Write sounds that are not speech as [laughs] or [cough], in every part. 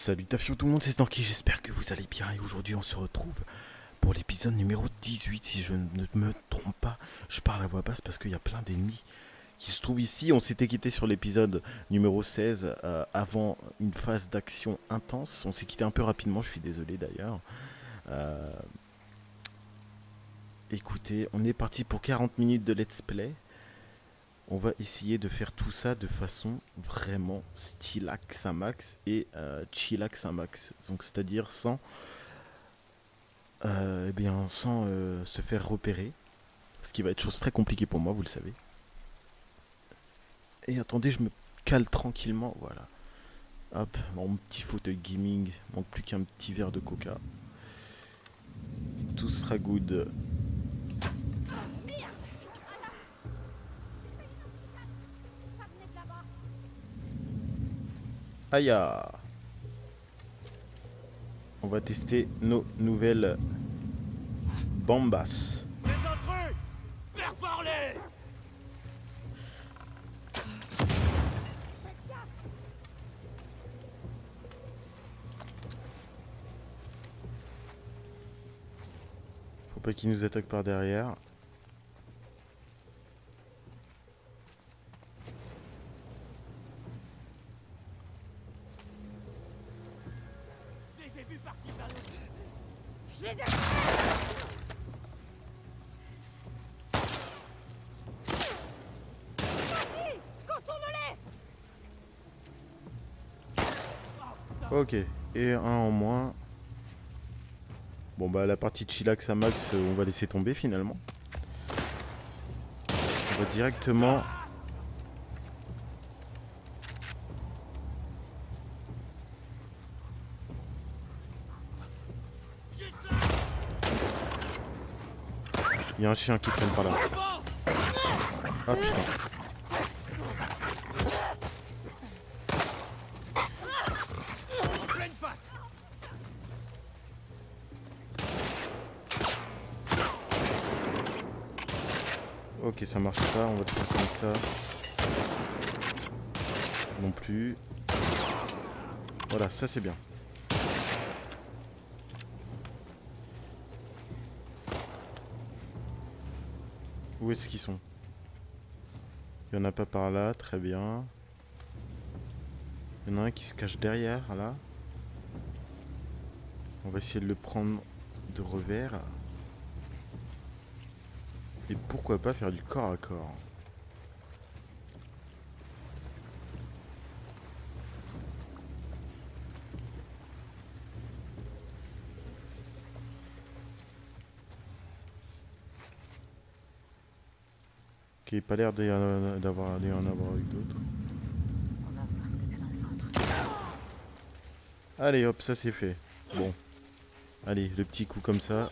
Salutations tout le monde, c'est Stanky, j'espère que vous allez bien et aujourd'hui on se retrouve pour l'épisode numéro 18 si je ne me trompe pas. Je parle à voix basse parce qu'il y a plein d'ennemis qui se trouvent ici. On s'était quitté sur l'épisode numéro 16 euh, avant une phase d'action intense. On s'est quitté un peu rapidement, je suis désolé d'ailleurs. Euh, écoutez, on est parti pour 40 minutes de let's play on va essayer de faire tout ça de façon vraiment stylax à max et euh, chillax à max. Donc c'est-à-dire sans, euh, eh bien, sans se faire repérer. Ce qui va être chose très compliquée pour moi, vous le savez. Et attendez, je me cale tranquillement, voilà. Hop, mon petit fauteuil gaming, manque plus qu'un petit verre de coca. tout sera good. Aïe On va tester nos nouvelles bombas. Faut pas qu'ils nous attaquent par derrière. Je les ai vus partir vers le... Je les ai... Vas-y, Contourne-les Ok, et un en moins. Bon bah la partie de chillax à max, euh, on va laisser tomber finalement. On va directement... Il y a un chien qui traîne par là. Ah putain. Marche pas, on va le comme ça. Non plus. Voilà, ça c'est bien. Où est-ce qu'ils sont? Il y en a pas par là, très bien. Il y en a un qui se cache derrière, là. On va essayer de le prendre de revers. Et pourquoi pas faire du corps à corps Ok, pas l'air d'avoir en avoir eu d'autres. Allez hop, ça c'est fait. Bon. Allez, le petit coup comme ça.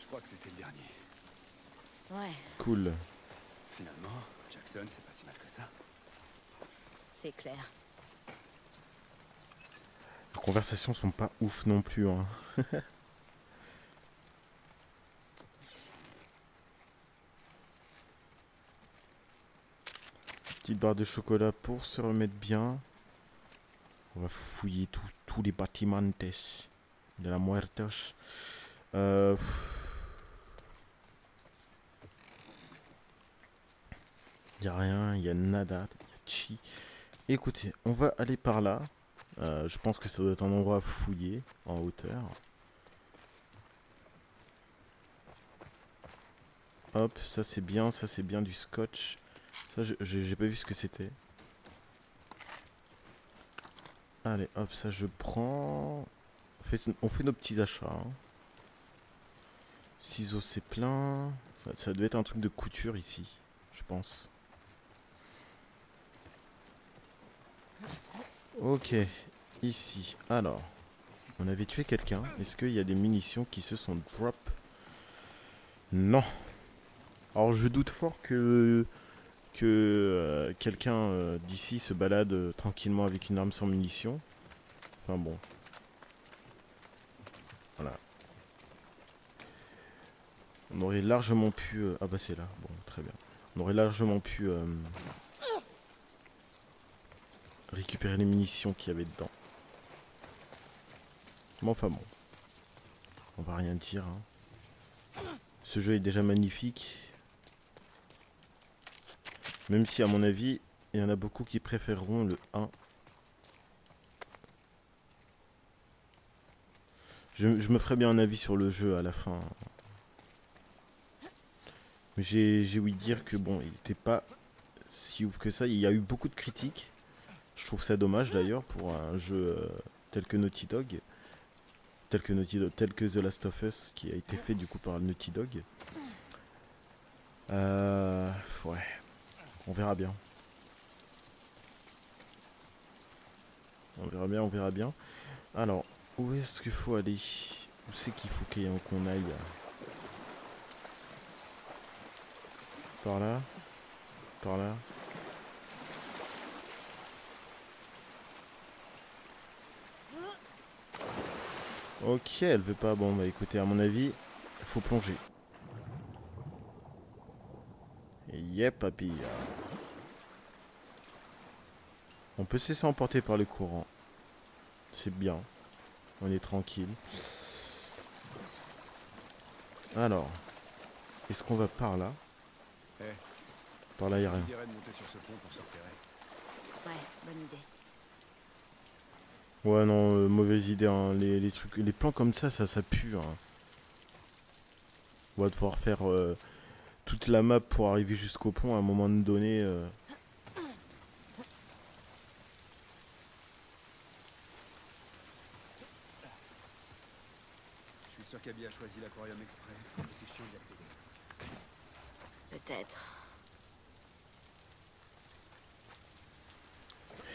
Je crois que c'était le dernier. Ouais, Cool. Finalement, Jackson, c'est pas si mal que ça. c'est clair. Les conversations sont pas ouf non plus. Hein. [laughs] Petite barre de chocolat pour se remettre bien. On va fouiller tous les bâtiments de la muertos. Euh... Y a rien, y a nada, y a chi. Écoutez, on va aller par là. Euh, je pense que ça doit être un endroit à fouiller en hauteur. Hop, ça c'est bien, ça c'est bien du scotch. J'ai pas vu ce que c'était. Allez, hop, ça je prends. On fait, nos petits achats. hein. Ciseaux c'est plein. Ça, ça devait être un truc de couture ici, je pense. Ok, ici. Alors, on avait tué quelqu'un. Est-ce qu'il y a des munitions qui se sont drop? Non. Alors je doute fort que que euh, quelqu'un euh, d'ici se balade euh, tranquillement avec une arme sans munitions. Enfin bon. Voilà. On aurait largement pu... Ah bah c'est là, bon très bien. On aurait largement pu récupérer les munitions qu'il y avait dedans. Mais enfin bon. On va rien dire. hein. Ce jeu est déjà magnifique. Même si à mon avis, il y en a beaucoup qui préféreront le 1. Je, me ferai bien un avis sur le jeu à la fin. J'ai ouï dire que bon, il n'était pas si ouf que ça. Il y a eu beaucoup de critiques. Je trouve ça dommage d'ailleurs pour un jeu euh, tel que Naughty Dog. Tel que, Naughty Dog, tel que The Last of Us qui a été fait du coup par Naughty Dog. Euh, ouais, on verra bien. On verra bien, on verra bien. Alors, où est-ce qu'il faut aller? Où c'est qu'il faut qu'on aille? Par là? Par là? Ok, elle veut pas. Bon, bah écoutez, à mon avis, il faut plonger. Yep, papy. On peut se laisser emporter par le courant. C'est bien. On est tranquille. Alors, est-ce qu'on va par là? Eh. Par là, y a rien. dirait de monter sur ce pont pour se repérer. Ouais, bonne idée. Ouais, non, euh, mauvaise idée. hein. Les, les trucs, les plans comme ça, ça, ça pue. hein. On va devoir faire euh, toute la map pour arriver jusqu'au pont à un moment donné. euh. Je suis sûr qu'Abby a choisi l'aquarium exprès. C'est chiant d'y accéder. Peut-être.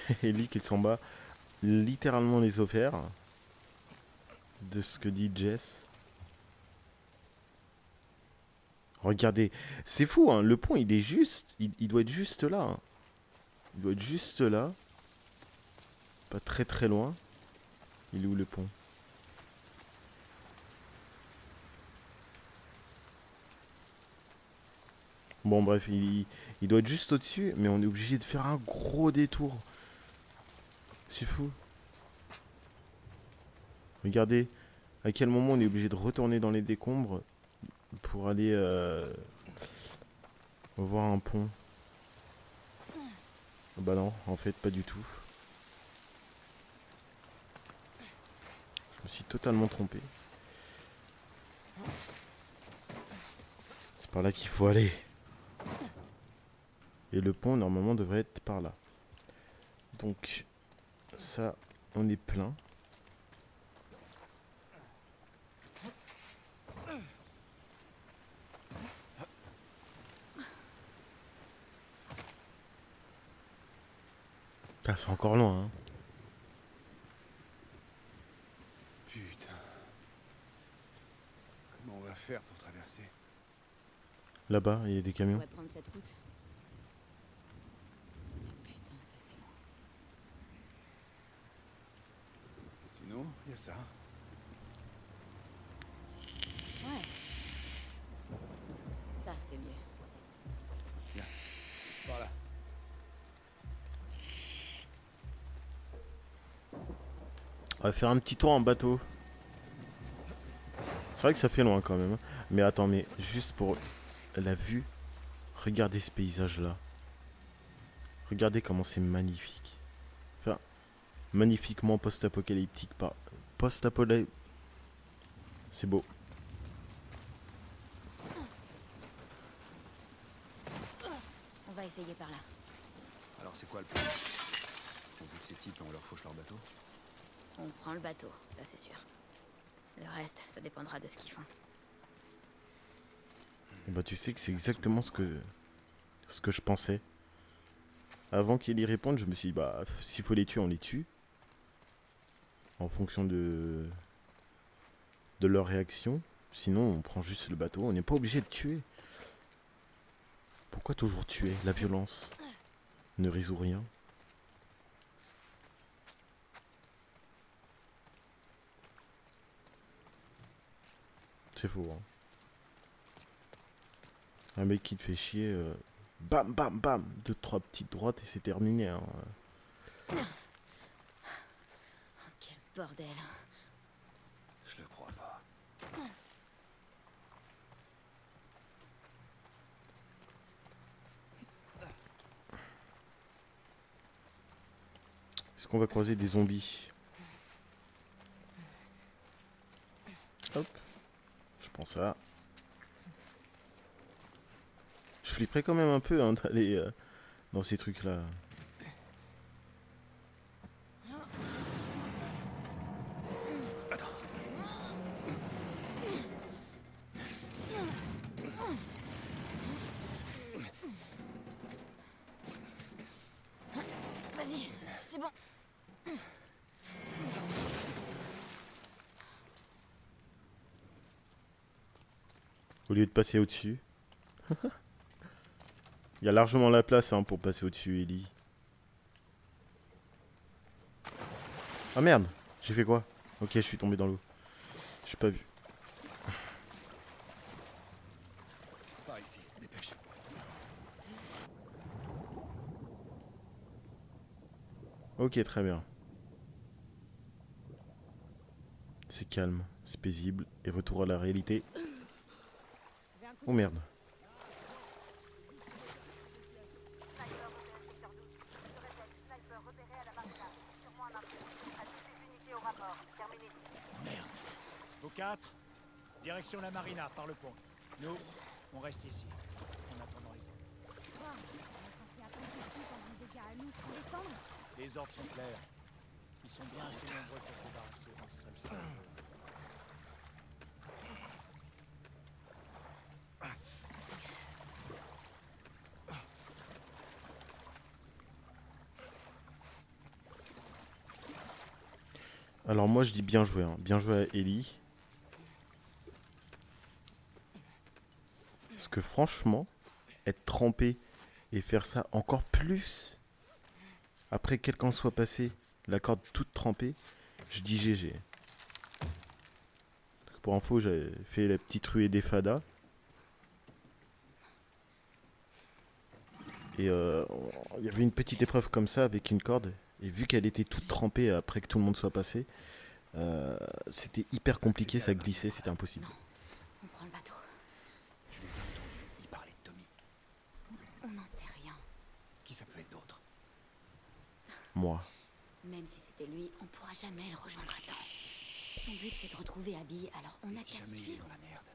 [laughs] Ellie qui s'en bat littéralement les ovaires de ce que dit Jess. Regardez, c'est fou, hein, le pont il est juste, il, doit être juste là. hein. Il doit être juste là. Pas très très loin. Il est où le pont? Bon bref, il doit être juste au-dessus, mais on est obligé de faire un gros détour. C'est fou. Regardez à quel moment on est obligé de retourner dans les décombres pour aller euh, voir un pont. Bah non, en fait pas du tout. Je me suis totalement trompé. C'est par là qu'il faut aller. Et le pont normalement devrait être par là. Donc ça, on est plein. Ah, c'est encore loin. Hein. Putain. Comment on va faire pour traverser? Là-bas, il y a des On camions. pourrait prendre cette route. Mais putain, ça fait long. Sinon, il y a ça. Ouais. Ça, c'est mieux. Là. On va faire un petit tour en bateau. C'est vrai que ça fait loin quand même. hein. Mais attends, mais juste pour la vue, regardez ce paysage-là. Regardez comment c'est magnifique. Enfin, magnifiquement post-apocalyptique. Pas post-apocalyptique. C'est beau. On va essayer par là. Alors c'est quoi le plan? Au de ces types, on leur fauche leur bateau? On prend le bateau, ça c'est sûr. Le reste, ça dépendra de ce qu'ils font. Et bah tu sais que c'est exactement ce que ce que je pensais. Avant qu'il y réponde, je me suis dit bah s'il faut les tuer, on les tue. En fonction de de leur réaction. Sinon, on prend juste le bateau. On n'est pas obligé de tuer. Pourquoi toujours tuer? La violence ne résout rien. C'est faux. Hein. Un mec qui te fait chier, euh, bam bam bam, deux trois petites droites et c'est terminé. Hein. Bordel. Je le crois pas. Est-ce qu'on va croiser des zombies Hop. Je pense ça. Je flipperais quand même un peu hein, d'aller euh, dans ces trucs-là. Vas-y, c'est Au lieu de passer au-dessus. [laughs] Il y a largement la place hein, pour passer au-dessus, Ellie. Ah merde J'ai fait quoi? Ok, je suis tombé dans l'eau. J'ai pas vu. Par ici, dépêche. Ok, très bien. C'est calme, c'est paisible, et retour à la réalité. Oh merde. Vous quatre, direction la marina par le pont. Nous, on reste ici. En attendant les ordres. Les ordres sont clairs. Ils sont bien assez nombreux pour se débarrasser d'un seul sol. Alors moi je dis bien joué, hein. bien joué à Ellie. Parce que franchement, être trempé et faire ça encore plus, après quelqu'un soit passé, la corde toute trempée, je dis GG. Pour info, j'avais fait la petite ruée des fadas. Et euh, il y avait une petite épreuve comme ça avec une corde. Et vu qu'elle était toute trempée après que tout le monde soit passé, euh, c'était hyper compliqué, ça glissait, c'était impossible. On prend le bateau. Tu les as entendus. Ils parlaient de Tommy. On n'en sait rien. Qui ça peut être d'autre Moi. Même si c'était lui, on pourra jamais le rejoindre à temps. Son but, c'est de retrouver Abby, alors on Et n'a si qu'à jamais il est suivre. dans la merde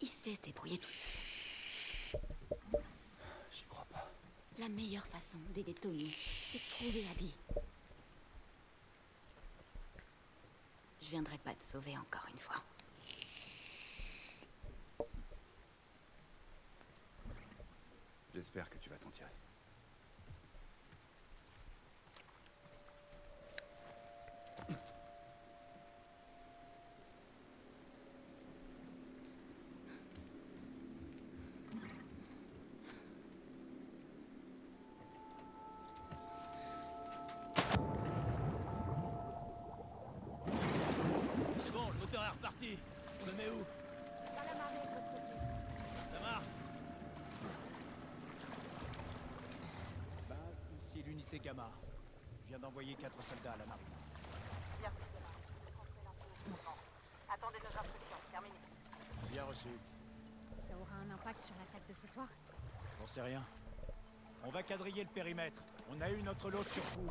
Il sait se débrouiller tout seul. J'y crois pas. La meilleure façon d'aider Tommy, c'est de trouver Abby. Je viendrai pas te sauver encore une fois. J'espère que tu vas t'en tirer. C'est bon, le moteur est reparti. On le met où Ça marche. Bah, ici l'unité Gamma. Je viens d'envoyer quatre soldats à la marine. Bien, Attendez nos instructions. Terminé. Bien reçu. Ça aura un impact sur l'attaque de ce soir? J'en sais rien. On va quadriller le périmètre. On a eu notre lot de surcoût.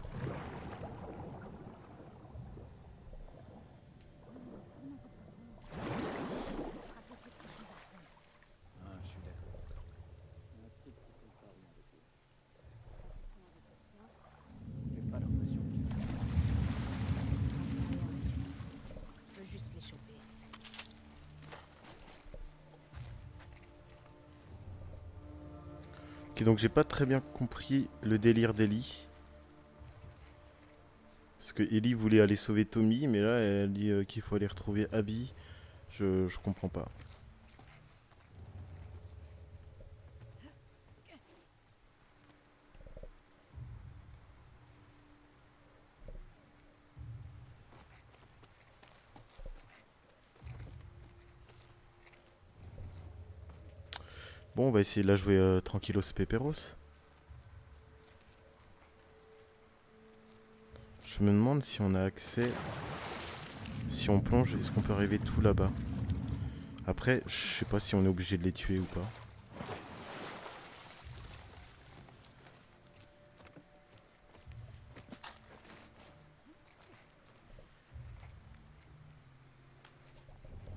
Ah, je suis d'accord. J'ai pas l'impression que... Je veux juste les choper. Ok, donc j'ai pas très bien compris le délire d'Ellie. Parce que Ellie voulait aller sauver Tommy, mais là elle dit euh, qu'il faut aller retrouver Abby. Je, je comprends pas. Bon, on va essayer de la jouer euh, tranquillos peperos. Je me demande si on a accès... Si on plonge, est-ce qu'on peut arriver tout là-bas? Après, je sais pas si on est obligé de les tuer ou pas.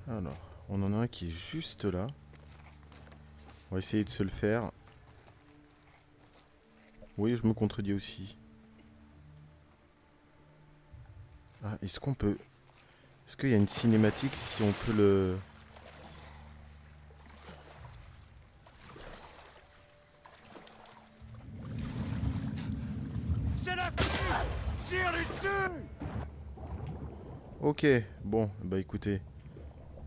Alors, on en a un qui est juste là. On va essayer de se le faire. Oui, je me contredis aussi. Ah, est-ce qu'on peut... Est-ce qu'il y a une cinématique si on peut le... C'est la fuite Tire-lui dessus Ok, bon, bah écoutez.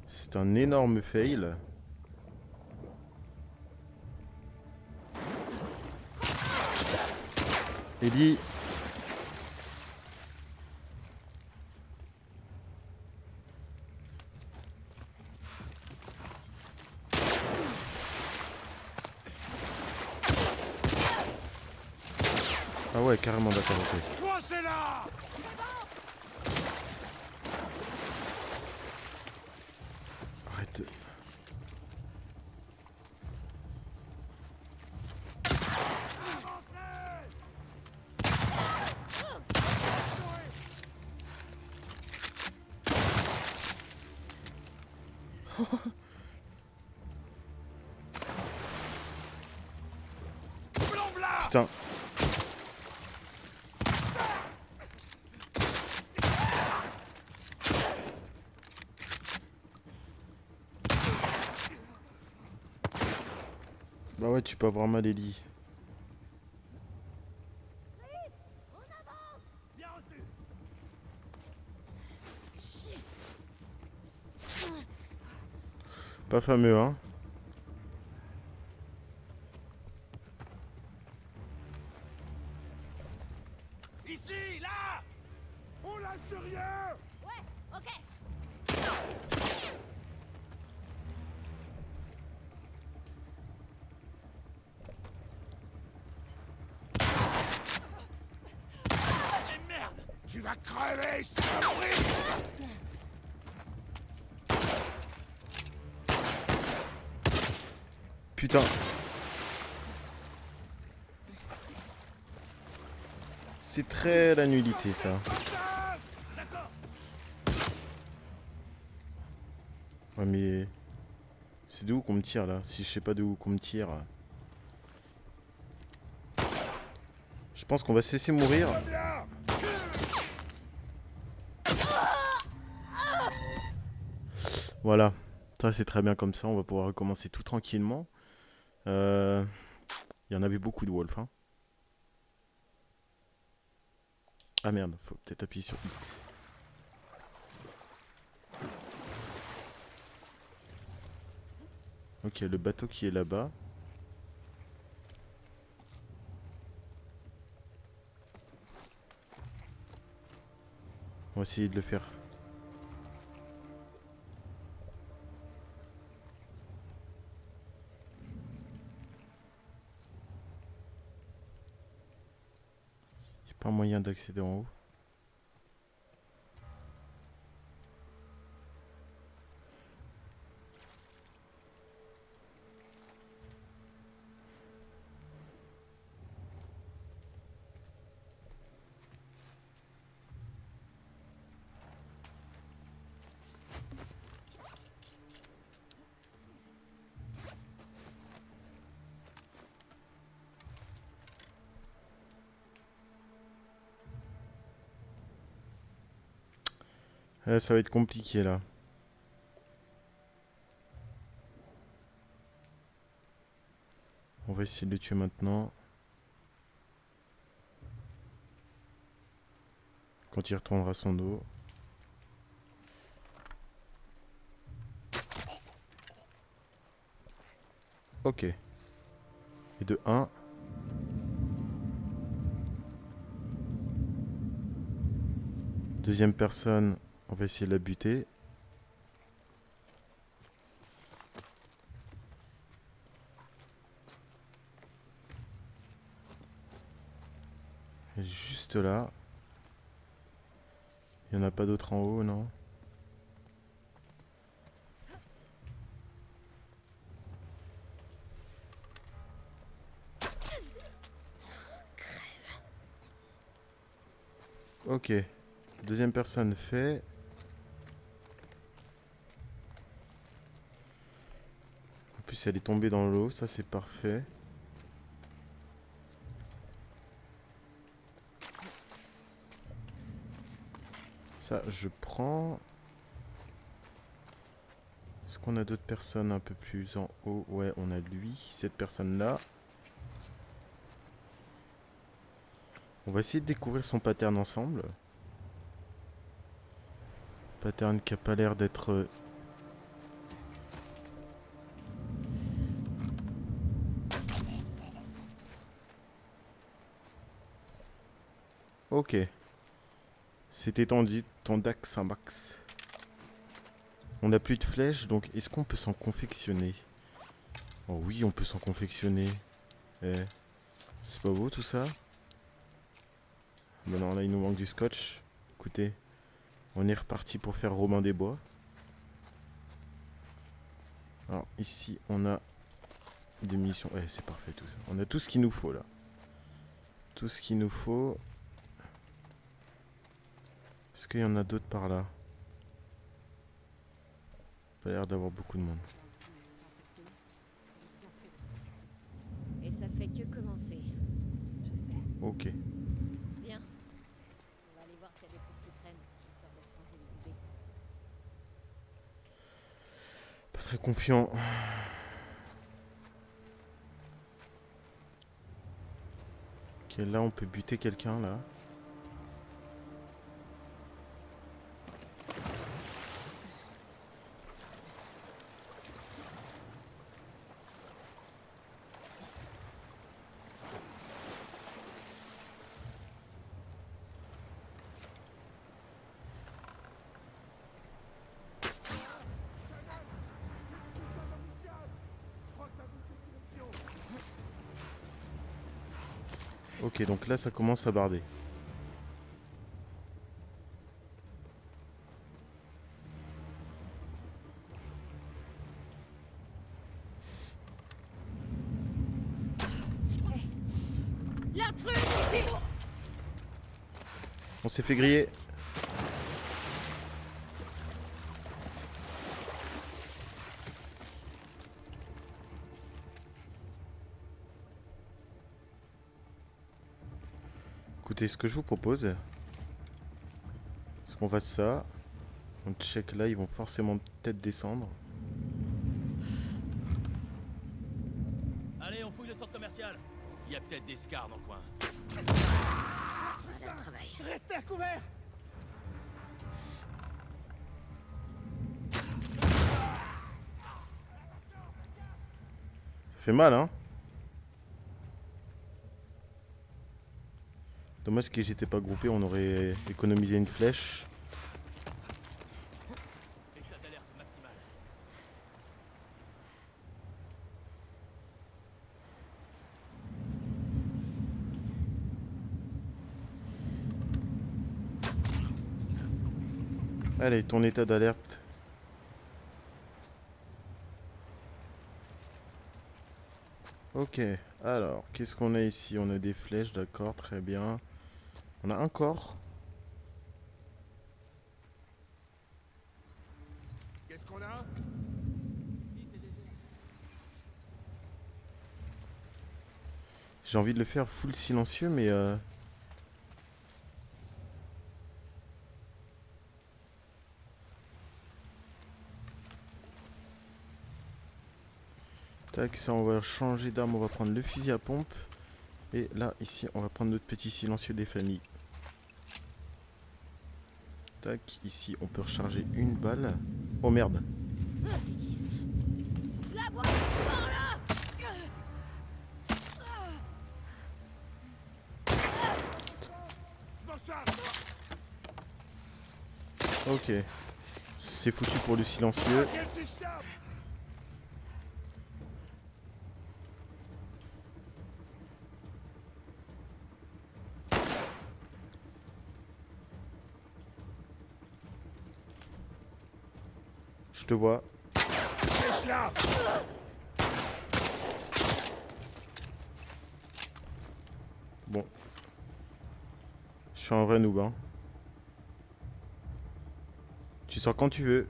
C'est un énorme fail. Ellie. Ah ouais, carrément d'accord, ok. Toi, c'est là Arrête. de- Plombe là Putain. Bah ouais, tu peux avoir mal, Ellie. Pas fameux, hein. Ici Là On lâche rien Ouais, ok. Et merde Tu Putain. C'est très la nullité, ça. Ouais, mais... C'est de où qu'on me tire, là? Si je sais pas de où qu'on me tire... Je pense qu'on va se laisser mourir. Voilà. Ça, c'est très bien comme ça. On va pouvoir recommencer tout tranquillement. Euh, Il y en avait beaucoup de wolf. Hein. Ah merde, faut peut-être appuyer sur X. Ok, le bateau qui est là-bas. On va essayer de le faire. Pas moyen d'accéder en haut. Eh, ça va être compliqué là. On va essayer de le tuer maintenant. Quand il retournera son dos. Ok. Et de 1. Deuxième personne, on va essayer de la buter. Elle juste là. Il n'y en a pas d'autres en haut, non? Ok. Deuxième personne fait. Plus, elle est tombée dans l'eau, ça c'est parfait. Ça, je prends. Est-ce qu'on a d'autres personnes un peu plus en haut? Ouais, on a lui, cette personne-là. On va essayer de découvrir son pattern ensemble. Pattern qui a pas l'air d'être... Ok. Étendu, ton dax un max. On n'a plus de flèches, donc est-ce qu'on peut s'en confectionner? Oh oui, on peut s'en confectionner. Eh, c'est pas beau tout ça? Bon non, là il nous manque du scotch. Écoutez, on est reparti pour faire Romain des Bois. Alors ici on a des munitions. Ouais, c'est parfait tout ça. On a tout ce qu'il nous faut là. Tout ce qu'il nous faut. Est-ce qu'il y en a d'autres par là? Pas l'air d'avoir beaucoup de monde. Et ça fait que commencer. Ok. Viens. On va aller voir s'il y a des trucs qui traînent. histoire de changer les idées. Pas très confiant. Ok, là on peut buter quelqu'un là. Ok, donc là ça commence à barder. On s'est fait griller. Ce que je vous propose, c'est qu'on fasse ça. On check là, ils vont forcément peut-être descendre. Allez, on fouille le centre commercial. Il y a peut-être des scars dans le coin. Voilà le travail. Restez à couvert Ça fait mal, hein? Dommage que j'étais pas groupé, on aurait économisé une flèche. Allez, ton état d'alerte. Ok, alors, qu'est-ce qu'on a ici? On a des flèches, d'accord, très bien. On a un corps. Qu'est-ce qu'on a? J'ai envie de le faire full silencieux, mais... euh, Tac, ça on va changer d'arme, on va prendre le fusil à pompe. Et là, ici, on va prendre notre petit silencieux des familles. Tac, ici, on peut recharger une balle. Oh merde. Ok. C'est foutu pour le silencieux. Je te vois. Bon. Je suis un vrai noob, hein. Tu sors quand tu veux.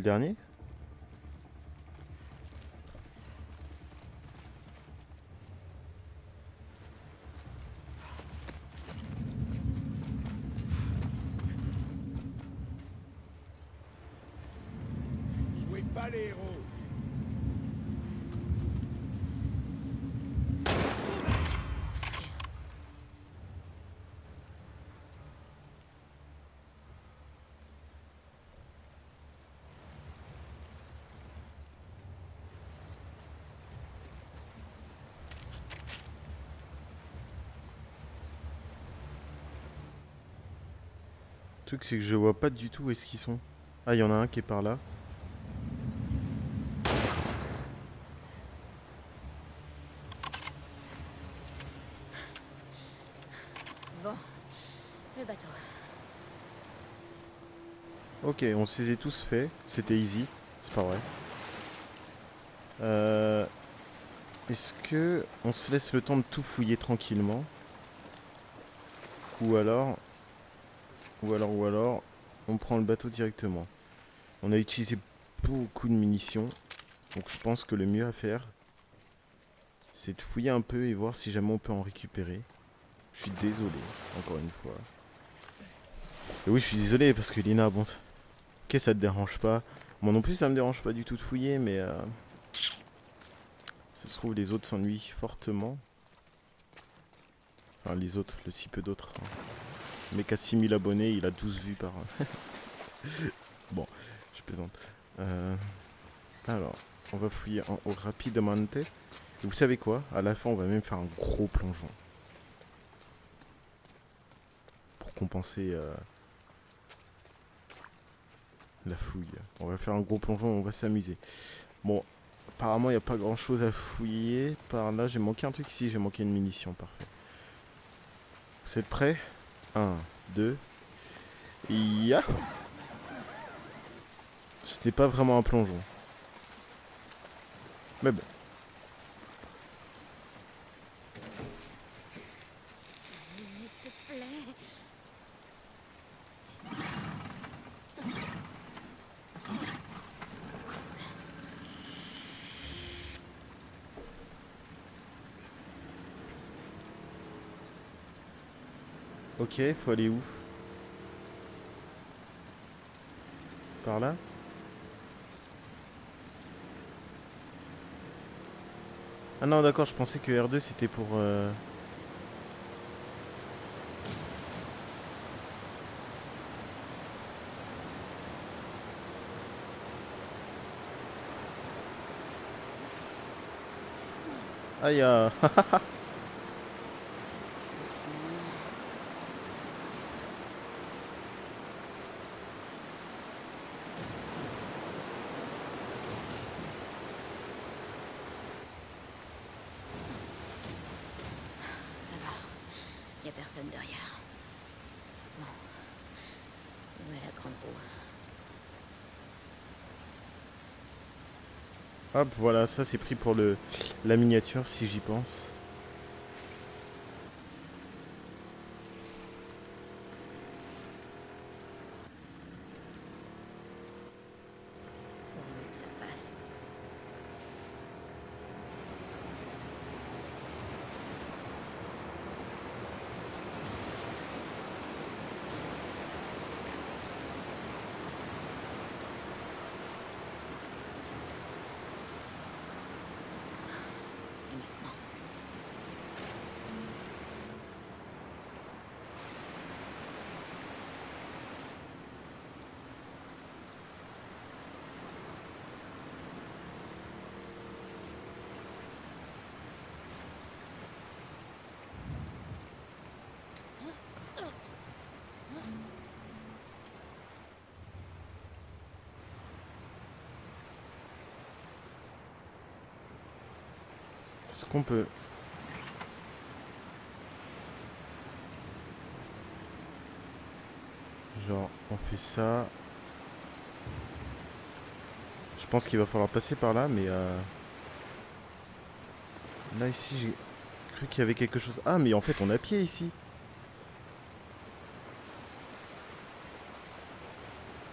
Le dernier. Jouez pas les héros Le truc c'est que je vois pas du tout où est-ce qu'ils sont. Ah, il y en a un qui est par là. Bon, le bateau. Ok, on se les a tous fait. C'était easy. C'est pas vrai. Euh, Est-ce que on se laisse le temps de tout fouiller tranquillement? Ou alors... Ou alors, ou alors, on prend le bateau directement. On a utilisé beaucoup de munitions. Donc je pense que le mieux à faire, c'est de fouiller un peu et voir si jamais on peut en récupérer. Je suis désolé, encore une fois. Et oui, je suis désolé parce que Lina, bon, ok, ça te dérange pas. Moi non plus, ça me dérange pas du tout de fouiller, mais euh, ça se trouve, les autres s'ennuient fortement. Enfin, les autres, le si peu d'autres. hein. Mec a 6000 abonnés, il a 12 vues par. [laughs] bon, je plaisante. Euh, alors, on va fouiller en haut rapidement. Et vous savez quoi? À la fin, on va même faire un gros plongeon. Pour compenser euh, la fouille. On va faire un gros plongeon, on va s'amuser. Bon, apparemment, il n'y a pas grand chose à fouiller. Par là, j'ai manqué un truc ici, j'ai manqué une munition, parfait. Vous êtes prêts? 1, 2. Ya Ce n'est pas vraiment un plongeon. Mais bon. Faut aller où? Par là? Ah non, d'accord, je pensais que R2 c'était pour... euh, Ah, [laughs] il y a... Ça va. Y a personne derrière. Bon. Où est la grande roue Voilà, ça c'est pris pour le la miniature si j'y pense. Ce qu'on peut. Genre, on fait ça. Je pense qu'il va falloir passer par là, mais... euh, Là, ici, j'ai cru qu'il y avait quelque chose. Ah, mais en fait, on à pied ici.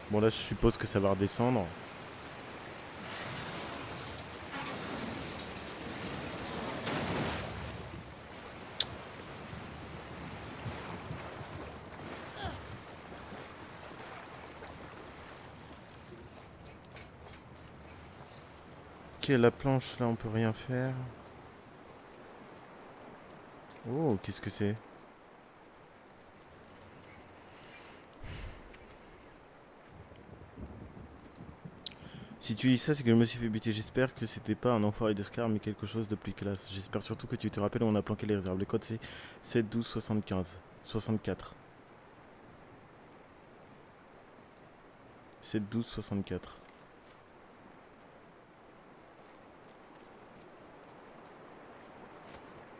Bon, là, je suppose que ça va redescendre. La planche, là, on peut rien faire. Oh, qu'est-ce que c'est? Si tu dis ça, c'est que je me suis fait buter. J'espère que c'était pas un enfoiré de Scar, mais quelque chose de plus classe. J'espère surtout que tu te rappelles où on a planqué les réserves. Le code c'est 7 12 75 64. 7 12 64.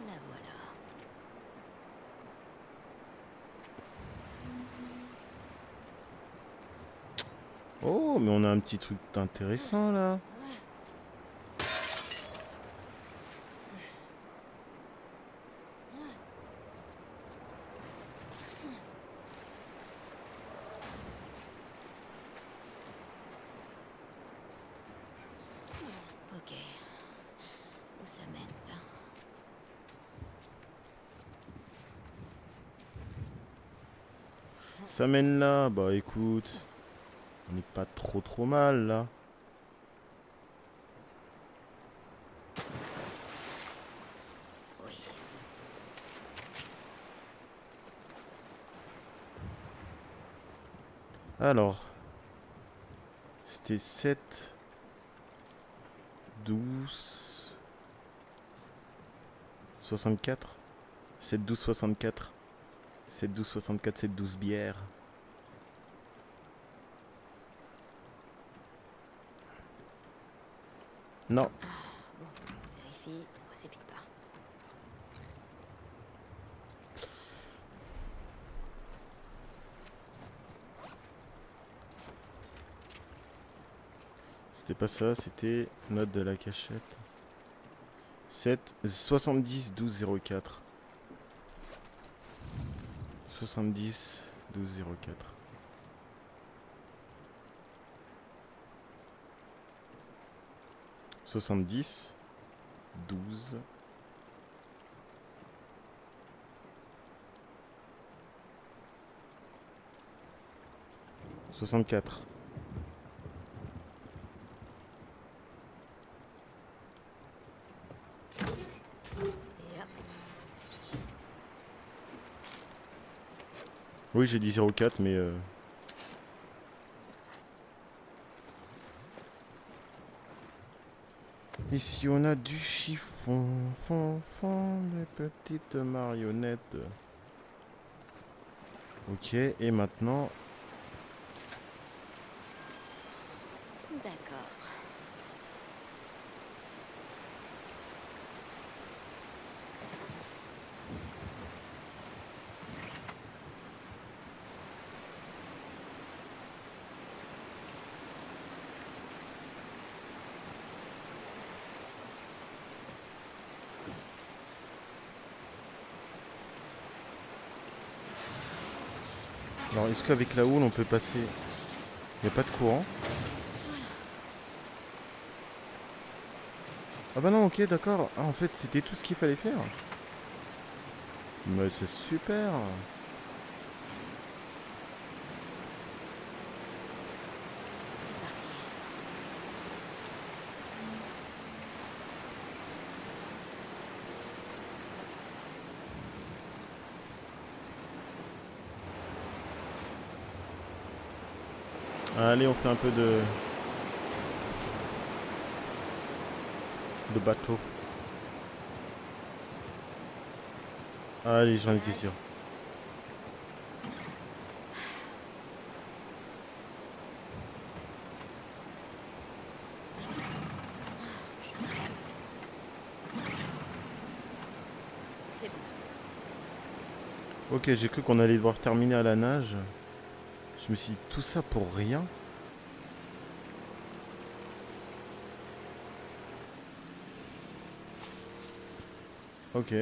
La voilà. Oh, mais on a un petit truc intéressant là. Ok. Où ça mène ça? Ça mène là. Bah écoute, on n'est pas trop trop mal là. Alors, c'était 7, 12, 64, 7, 12, 64, 7, 12, 64, 7, 12 bières. Non, vérifie, te précipite pas. c'était pas ça, c'était note de la cachette. 7, 70, 12, 04. 70, 12, 04. Soixante-dix, douze, soixante-quatre. Et hop. Oui, j'ai dit 04, mais... euh, Ici, on a du chiffon, fond, fond, des petites marionnettes. Ok, et maintenant... Alors, est-ce qu'avec la houle, on peut passer... Il n'y a pas de courant Ah bah non, ok, d'accord. Ah, en fait, c'était tout ce qu'il fallait faire. Mais c'est super Allez, on fait un peu de... de bateau. Allez, j'en étais sûr. Ok, j'ai cru qu'on allait devoir terminer à la nage. Je me suis dit, tout ça pour rien. Ok.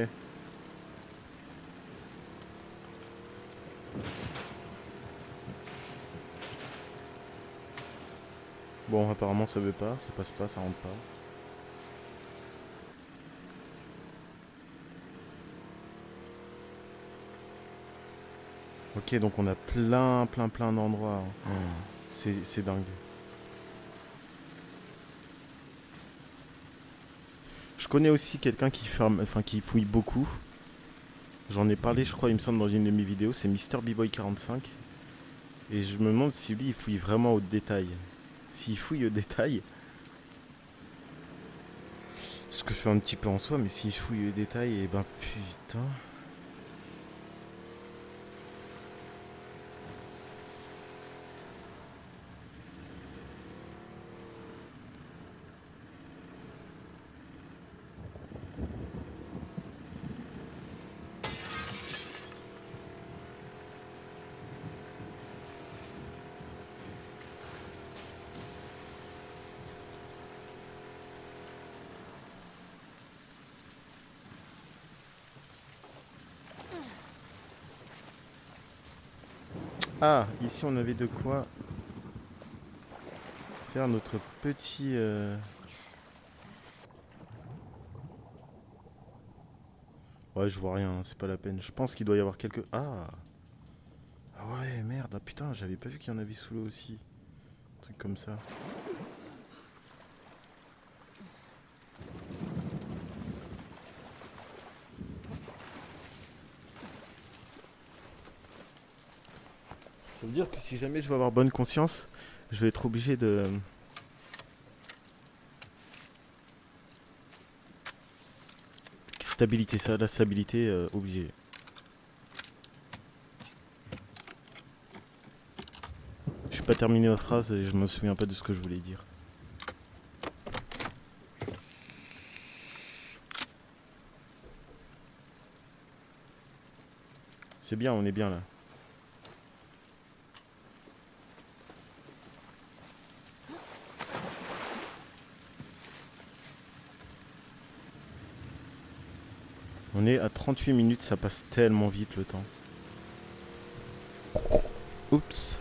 Bon, apparemment ça veut pas, ça passe pas, ça rentre pas. Ok, donc on a plein, plein, plein d'endroits. hein. C'est dingue. Je connais aussi quelqu'un qui ferme, enfin qui fouille beaucoup. J'en ai parlé, je crois, il me semble, dans une de mes vidéos. C'est Mister B-Boy 45. Et je me demande si lui, il fouille vraiment au détail. S'il fouille au détail. Ce que je fais un petit peu en soi, mais s'il fouille au détail, et ben putain. Ah, ici on avait de quoi faire notre petit... euh, Ouais, je vois rien, hein, c'est pas la peine. Je pense qu'il doit y avoir quelques... Ah Ah ouais, merde, ah, putain, j'avais pas vu qu'il y en avait sous l'eau aussi. Un truc comme ça. Dire que si jamais je veux avoir bonne conscience, je vais être obligé de... Stabilité, ça, la stabilité, euh, obligé. Je vais pas terminé ma phrase et je me souviens pas de ce que je voulais dire. C'est bien, on est bien là. On est à 38 minutes, ça passe tellement vite le temps. Oups.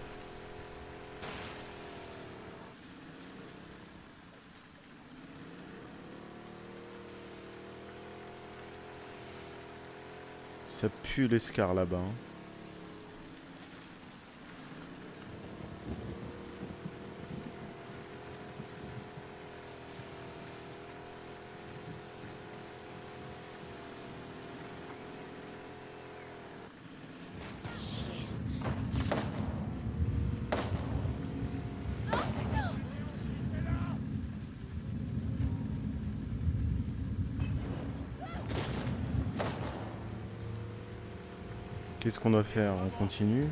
Ça pue l'escar là-bas. hein. Qu'est-ce qu'on doit faire On continue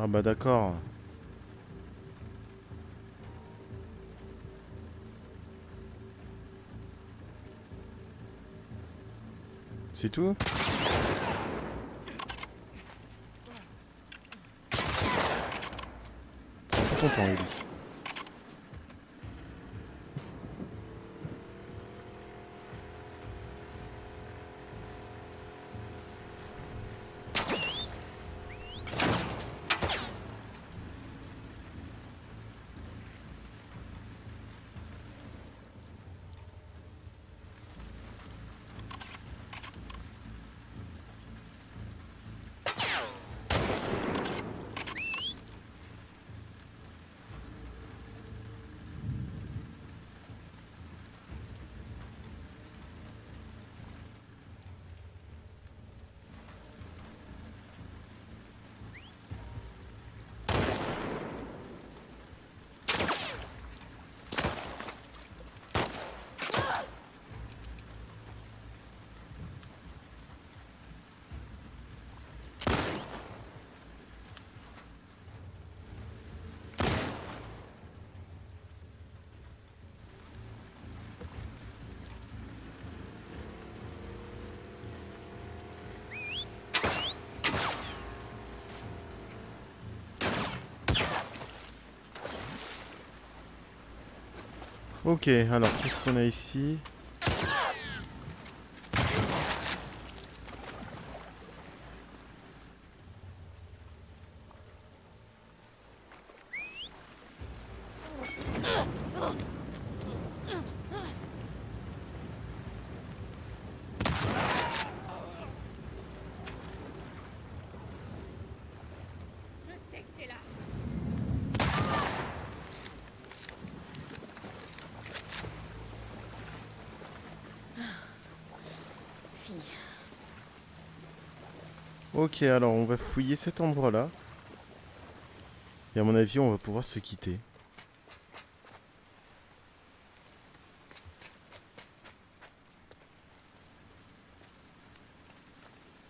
Ah bah d'accord. C'est tout? Ok, alors qu'est-ce qu'on a ici? Ok, alors on va fouiller cet endroit-là. Et à mon avis, on va pouvoir se quitter.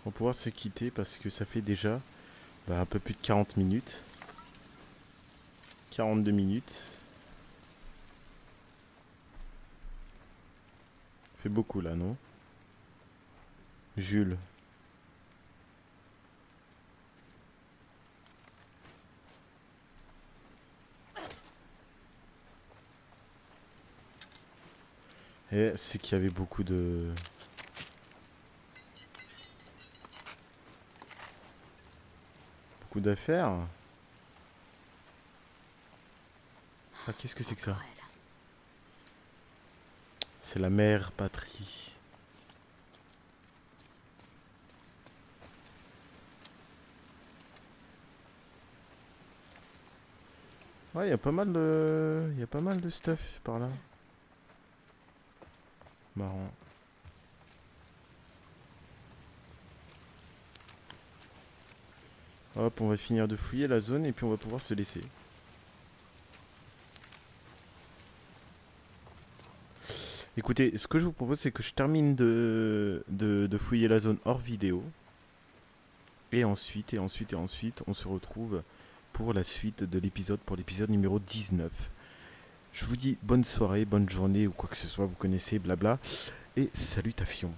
On va pouvoir se quitter parce que ça fait déjà bah, un peu plus de 40 minutes. 42 minutes. fait beaucoup là, non? Jules. Et c'est qu'il y avait beaucoup de... Beaucoup d'affaires. Ah, qu'est-ce que c'est que ça? C'est la mère patrie. Ouais, il y a pas mal de il y a pas mal de stuff par là. Marrant. Hop, on va finir de fouiller la zone et puis on va pouvoir se laisser. Écoutez, ce que je vous propose, c'est que je termine de, de, fouiller la zone hors vidéo. Et ensuite, et ensuite, et ensuite, on se retrouve pour la suite de l'épisode, pour l'épisode numéro 19. Je vous dis bonne soirée, bonne journée ou quoi que ce soit, vous connaissez, blabla. Et salutations.